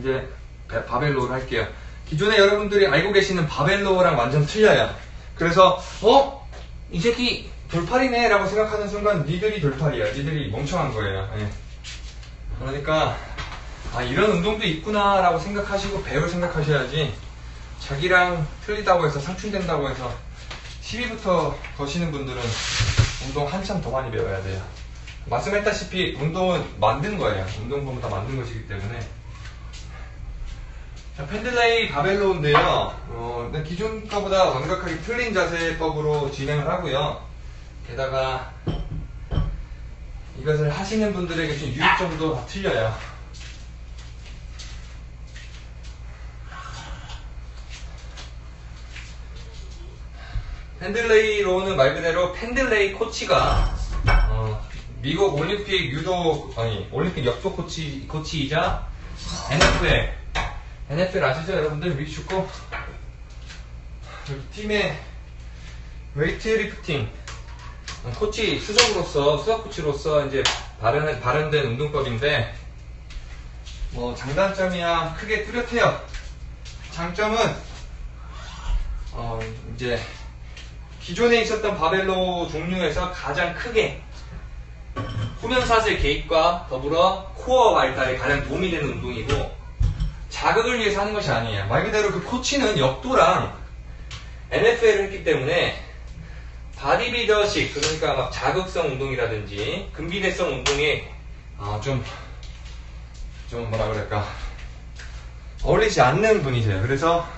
이제 바- 바벨로를 할게요. 기존에 여러분들이 알고 계시는 바벨로랑 완전 틀려요. 그래서 어? 이 새끼 돌팔이네 라고 생각하는 순간 니들이 돌팔이야. 니들이 멍청한 거예요. 예. 그러니까 아 이런 운동도 있구나 라고 생각하시고 배울 생각하셔야지 자기랑 틀리다고 해서 상충된다고 해서 10위부터 거시는 분들은 운동 한참 더 많이 배워야 돼요. 말씀했다시피 운동은 만든 거예요. 운동법은 다 만든 것이기 때문에. 자, 펜들레이 바벨로인데요. 어, 네, 기존 거보다 완벽하게 틀린 자세법으로 진행을 하고요. 게다가 이것을 하시는 분들에게 좀 유익점도 다 틀려요. 펜들레이 row는 말 그대로 펜들레이 코치가 어, 미국 올림픽 유도 아니 올림픽 역도 코치 코치이자 NFL NFL 아시죠 여러분들 미국 축구 그 팀의 weight lifting 코치 수석으로서 수석 코치로서 이제 발현 발현된 운동법인데 뭐 장단점이야 크게 뚜렷해요. 장점은 어 이제 기존에 있었던 바벨로 종류에서 가장 크게 후면사슬 개입과 더불어 코어 발달에 가장 도움이 되는 운동이고 자극을 위해서 하는 것이 아니에요. 말 그대로 그 코치는 역도랑 NFL을 했기 때문에 바디빌더식 그러니까 막 자극성 운동이라든지 근비대성 운동에 아, 좀, 좀 뭐라 그럴까 어울리지 않는 분이세요. 그래서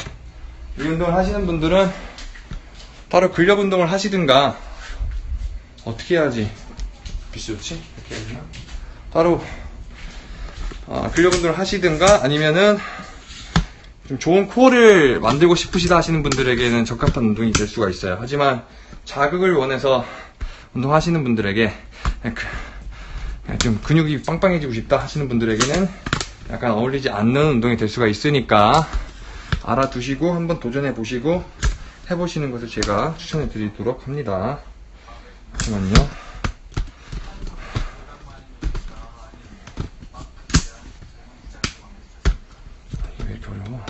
이 운동을 하시는 분들은 따로 근력 운동을 하시든가 어떻게 해야지 빛이 좋지? 이렇게 해야 되나? 따로 아, 근력 운동을 하시든가 아니면은 좀 좋은 코어를 만들고 싶으시다 하시는 분들에게는 적합한 운동이 될 수가 있어요. 하지만 자극을 원해서 운동하시는 분들에게 그- 좀 근육이 빵빵해지고 싶다 하시는 분들에게는 약간 어울리지 않는 운동이 될 수가 있으니까 알아두시고 한번 도전해 보시고 해보시는 것을 제가 추천해 드리도록 합니다. 잠시만요. 이게 왜 이렇게 어려워?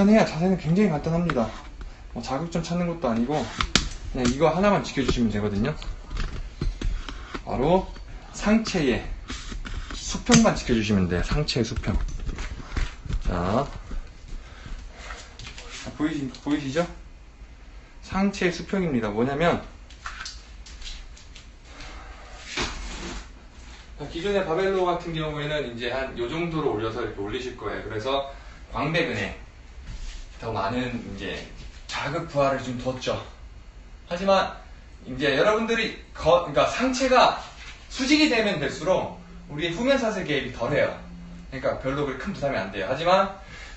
간단해요. 자세는 굉장히 간단합니다. 뭐 자극점 찾는 것도 아니고 그냥 이거 하나만 지켜주시면 되거든요. 바로 상체의 수평만 지켜주시면 돼요. 상체의 수평. 자, 자, 보이시, 보이시죠? 상체의 수평입니다. 뭐냐면 자, 기존의 바벨로 같은 경우에는 이제 한 요 정도로 올려서 이렇게 올리실 거예요. 그래서 광배근에 더 많은 이제 자극 부하를 좀 뒀죠. 하지만 이제 여러분들이 거, 그러니까 상체가 수직이 되면 될수록 우리의 후면 사슬 개입이 덜해요. 그러니까 별로 그렇게 큰 부담이 안 돼요. 하지만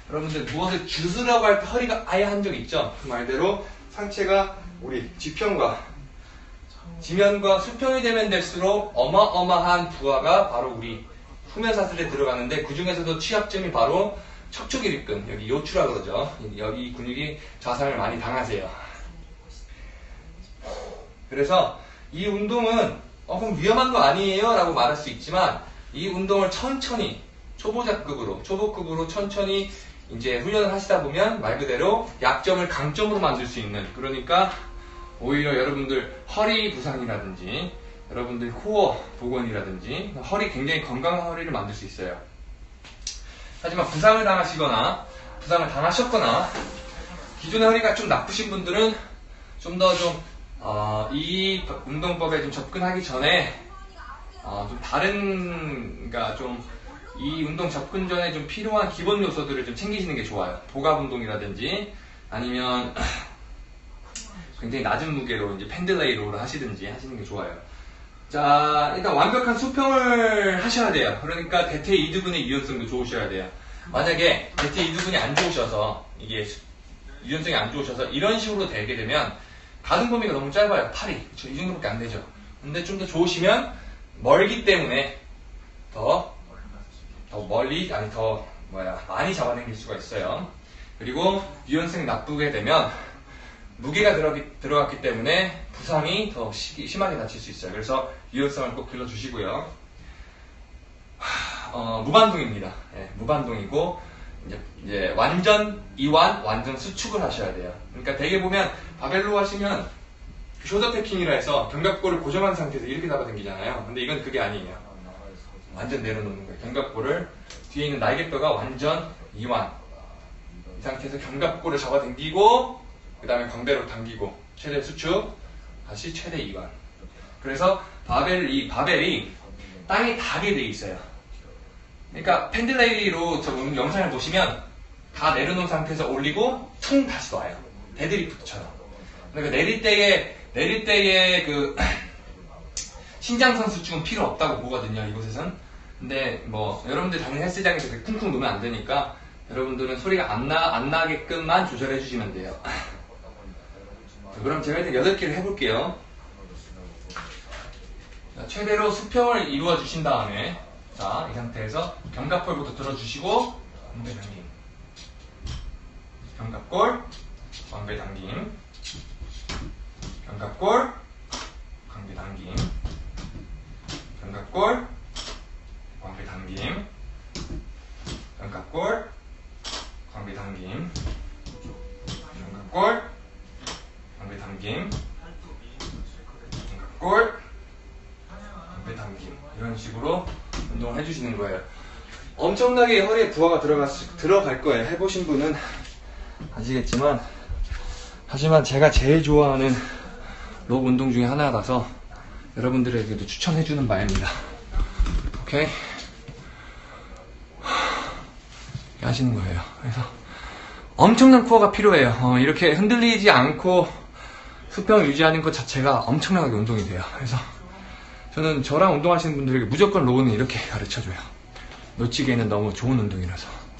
여러분들 무엇을 주스라고 할 때 허리가 아예 한 적 있죠? 그 말대로 상체가 우리 지평과 지면과 수평이 되면 될수록 어마어마한 부하가 바로 우리 후면 사슬에 들어가는데 그 중에서도 취약점이 바로 척추기립근 여기 요추라 그러죠. 여기 근육이 자상을 많이 당하세요. 그래서 이 운동은 어, 그럼 위험한 거 아니에요? 라고 말할 수 있지만 이 운동을 천천히 초보자급으로 초보급으로 천천히 이제 훈련을 하시다 보면 말 그대로 약점을 강점으로 만들 수 있는 그러니까 오히려 여러분들 허리 부상이라든지 여러분들 코어 복원이라든지 허리 굉장히 건강한 허리를 만들 수 있어요. 하지만 부상을 당하시거나 부상을 당하셨거나 기존의 허리가 좀 나쁘신 분들은 좀더좀 어, 이 운동법에 좀 접근하기 전에 어, 좀 다른 그러니까 좀 이 운동 접근 전에 좀 필요한 기본 요소들을 좀 챙기시는 게 좋아요. 복압 운동이라든지 아니면 굉장히 낮은 무게로 이제 펜들레이 롤을 하시든지 하시는 게 좋아요. 자, 일단 완벽한 수평을 하셔야 돼요. 그러니까 대퇴 이두근의 유연성도 좋으셔야 돼요. 만약에 대퇴 이두근이 안 좋으셔서 이게 유연성이 안 좋으셔서 이런 식으로 되게 되면 가동 범위가 너무 짧아요. 팔이. 그쵸? 이 정도밖에 안 되죠. 근데 좀 더 좋으시면 멀기 때문에 더, 더 멀리, 아니 더, 뭐야, 많이 잡아당길 수가 있어요. 그리고 유연성이 나쁘게 되면 무게가 들어기, 들어갔 기 때문에 부상이 더 시- 심하게 다칠 수 있어요. 그래서 유연성을 꼭 길러주시고요. 어, 무반동입니다. 예, 무반동이고 이제, 이제 완전 이완, 완전 수축을 하셔야 돼요. 그러니까 대개 보면 바벨로 하시면 쇼더 패킹이라 해서 견갑골을 고정한 상태에서 이렇게 잡아당기잖아요. 근데 이건 그게 아니에요. 완전 내려놓는 거예요. 견갑골을 뒤에 있는 날개뼈가 완전 이완. 이 상태에서 견갑골을 잡아당기고 그 다음에 광배로 당기고 최대 수축 다시 최대 이완. 그래서 바벨 이 바벨이 땅에 닿게 돼 있어요. 그러니까 펜들레이 row 저 오늘 영상을 보시면 다 내려놓은 상태에서 올리고 퉁 다시 놔요. 데드리프트처럼. 그러니까 내릴 때에 내릴 때에 그 신장성 수축은 필요 없다고 보거든요. 이곳에선. 근데 뭐 여러분들 당연히 헬스장에서 쿵쿵 놓으면 안 되니까 여러분들은 소리가 안, 나, 안 나게끔만 조절해 주시면 돼요. 자, 그럼 제가 일단 8개를 해볼게요. 자, 최대로 수평을 이루어 주신 다음에 자, 이 상태에서 견갑골부터 들어주시고 광배 당김. 견갑골 광배 당김. 견갑골 광배 당김. 견갑골 광배 당김. 견갑골 광배 당김. 견갑골 광배 당김 견갑골 광배 당김 이런 식으로 운동을 해주시는 거예요. 엄청나게 허리에 부하가 들어가, 들어갈 거예요. 해보신 분은 아시겠지만 하지만 제가 제일 좋아하는 록 운동 중에 하나라서 여러분들에게도 추천해주는 바입니다. 오케이? 하시는 거예요. 그래서 엄청난 코어가 필요해요. 어, 이렇게 흔들리지 않고 수평을 유지하는 것 자체가 엄청나게 운동이 돼요. 그래서 저는 저랑 운동하시는 분들에게 무조건 로우는 이렇게 가르쳐줘요. 놓치기에는 너무 좋은 운동이라서.